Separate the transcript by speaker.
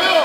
Speaker 1: Hell